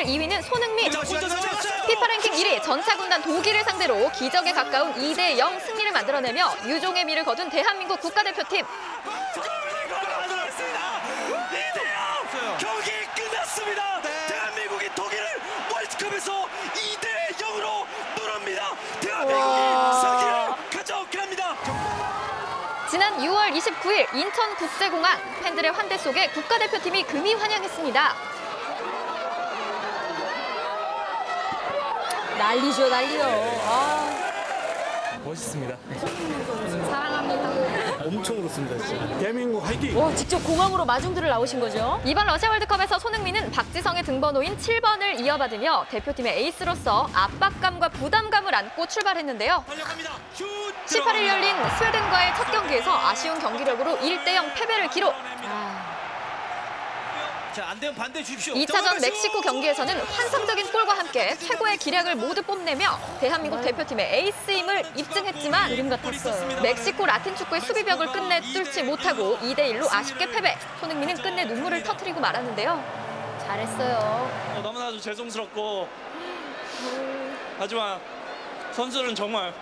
오늘 2위는 손흥민. 피파 랭킹 1위 전차군단 독일을 상대로 기적에 가까운 2대 0 승리를 만들어내며 유종의 미를 거둔 대한민국 국가대표팀. 들어갔습니다. 이대요 경기 끝났습니다. 대한민국이 독일을 월드컵에서 2대 0으로 누릅니다. 대한민국이 승리를 가져갑니다. 지난 6월 29일 인천국제공항 팬들의 환대 속에 국가대표팀이 금이 환영했습니다. 난리죠, 난리요. 아, 멋있습니다. 사랑합니다. 엄청 그렇습니다, 진짜. 대한민국 화이팅! 와, 직접 공항으로 마중들을 나오신 거죠? 이번 러시아 월드컵에서 손흥민은 박지성의 등번호인 7번을 이어받으며 대표팀의 에이스로서 압박감과 부담감을 안고 출발했는데요. 달려갑니다. 슛 18일 열린 스웨덴과의 첫 경기에서 아쉬운 경기력으로 1대0 패배를 기록. 자, 안 되면 반대 주십시오. 2차전 멕시코 경기에서는 환상적인 골과 함께 최고의 기량을 모두 뽐내며 대한민국 대표팀의 에이스임을 입증했지만 그림 같았어요. 멕시코 라틴 축구의 수비벽을 끝내 뚫지 못하고 2대1로 아쉽게 패배. 손흥민은 끝내 눈물을 터뜨리고 말았는데요. 잘했어요. 어, 너무나도 죄송스럽고 하지만 선수는 정말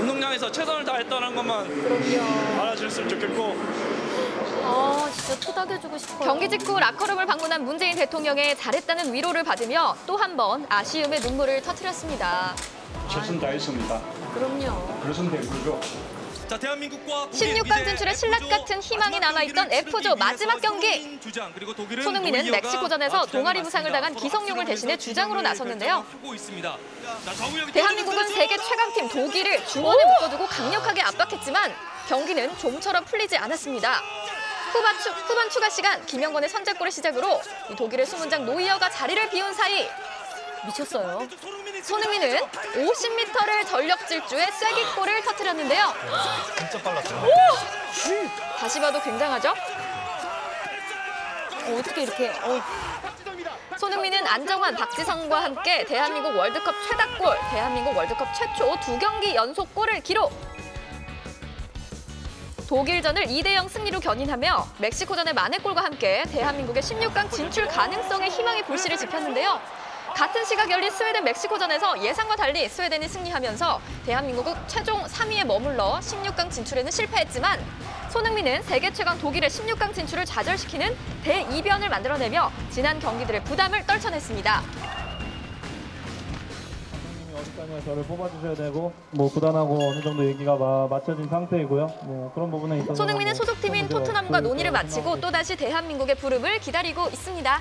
운동량에서 최선을 다했다는 것만 알아주셨으면 좋겠고 아, 진짜 토닥여주고 싶어요. 경기 직후 라커룸을 방문한 문재인 대통령의 잘했다는 위로를 받으며 또 한 번 아쉬움의 눈물을 터뜨렸습니다. 최선 다했습니다. 그럼요. 그래서 된 거죠. 자, 대한민국과 독일 16강 이제 진출에 신라 F조 같은 희망이 남아있던 F조 마지막 경기. 손흥민 주장, 그리고 독일은 손흥민은 멕시코전에서 동아리 부상을 당한. 기성용을 대신해 주장으로 나섰는데요. 대한민국은 세계 최강팀 독일을 중원에 묶어두고 강력하게 압박했지만 경기는 좀처럼 풀리지 않았습니다. 후반, 추, 후반 추가 시간 김영건의 선제골을 시작으로 이 독일의 수문장 노이어가 자리를 비운 사이 미쳤어요. 손흥민은 50m를 전력 질주해 쐐기골을 터뜨렸는데요. 진짜 빨랐죠. 다시 봐도 굉장하죠? 어, 어떻게 이렇게, 어, 손흥민은 안정환, 박지성과 함께 대한민국 월드컵 최다골, 대한민국 월드컵 최초 두 경기 연속 골을 기록. 독일전을 2대0 승리로 견인하며 멕시코전의 만회골과 함께 대한민국의 16강 진출 가능성에 희망의 불씨를 지폈는데요. 같은 시각 열린 스웨덴 멕시코전에서 예상과 달리 스웨덴이 승리하면서 대한민국은 최종 3위에 머물러 16강 진출에는 실패했지만 손흥민은 세계 최강 독일의 16강 진출을 좌절시키는 대이변을 만들어내며 지난 경기들의 부담을 떨쳐냈습니다. 어디까지나 저를 뽑아주셔야 되고 뭐 구단하고 어느 정도 얘기가 마, 맞춰진 상태이고요. 뭐 그런 부분에 있어서 손흥민은 소속팀인 토트넘과 논의를 마치고 또다시 대한민국의 부름을 기다리고 있습니다.